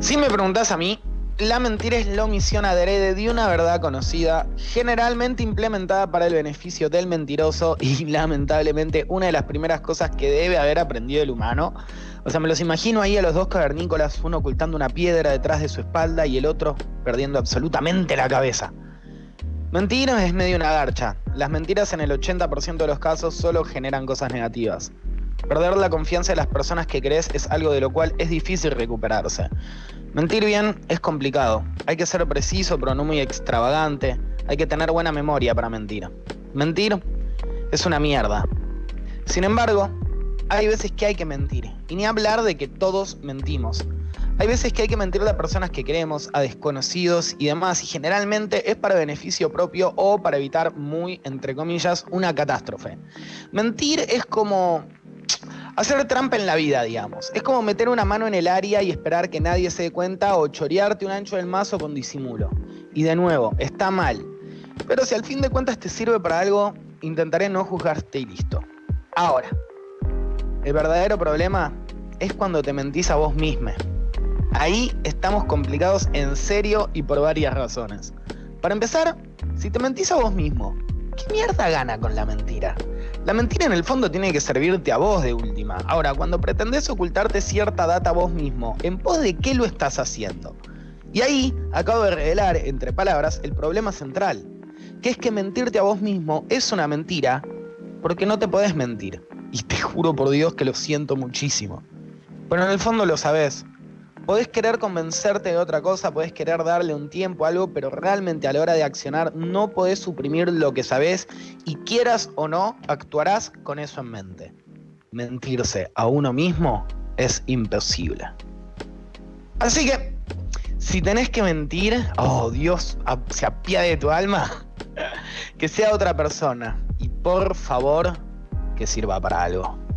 Si me preguntas a mí, la mentira es la omisión adrede de una verdad conocida, generalmente implementada para el beneficio del mentiroso y lamentablemente una de las primeras cosas que debe haber aprendido el humano. O sea, me los imagino ahí a los dos cavernícolas, uno ocultando una piedra detrás de su espalda y el otro perdiendo absolutamente la cabeza. Mentir es medio una garcha. Las mentiras en el 80% de los casos solo generan cosas negativas. Perder la confianza de las personas que crees es algo de lo cual es difícil recuperarse. Mentir bien es complicado. Hay que ser preciso pero no muy extravagante. Hay que tener buena memoria para mentir. Mentir es una mierda. Sin embargo, hay veces que hay que mentir. Y ni hablar de que todos mentimos. Hay veces que hay que mentirle a personas que queremos, a desconocidos y demás, y generalmente es para beneficio propio o para evitar muy, entre comillas, una catástrofe. Mentir es como hacer trampa en la vida, digamos. Es como meter una mano en el área y esperar que nadie se dé cuenta o chorearte un ancho del mazo con disimulo. Y de nuevo, está mal. Pero si al fin de cuentas te sirve para algo, intentaré no juzgarte y listo. Ahora, el verdadero problema es cuando te mentís a vos misma. Ahí estamos complicados en serio y por varias razones. Para empezar, si te mentís a vos mismo, ¿qué mierda gana con la mentira? La mentira en el fondo tiene que servirte a vos de última. Ahora, cuando pretendés ocultarte cierta data vos mismo, ¿en pos de qué lo estás haciendo? Y ahí acabo de revelar, entre palabras, el problema central, que es que mentirte a vos mismo es una mentira porque no te podés mentir. Y te juro por Dios que lo siento muchísimo. Pero en el fondo lo sabés. Podés querer convencerte de otra cosa, podés querer darle un tiempo a algo, pero realmente a la hora de accionar no podés suprimir lo que sabés y quieras o no, actuarás con eso en mente. Mentirse a uno mismo es imposible. Así que, si tenés que mentir, oh Dios, se apiade de tu alma, que sea otra persona. Y por favor, que sirva para algo.